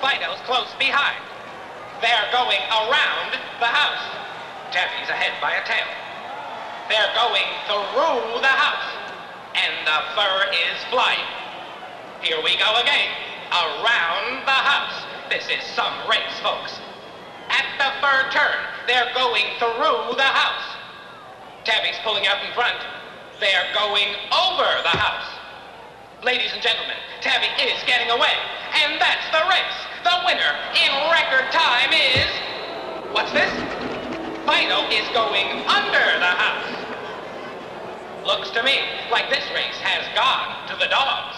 Fido's close behind. They're going around the house. Tabby's ahead by a tail. They're going through the house. And the fur is flying. Here we go again. Around the house. This is some race, folks. At the fur turn, they're going through the house. Tabby's pulling out in front. They're going over the house. Ladies and gentlemen, Tabby is getting away. And that's the race. The winner in record time is... What's this? Fido is going under the house. Looks to me like this race has gone to the dogs.